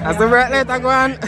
That's the red light, go on.